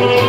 Lord.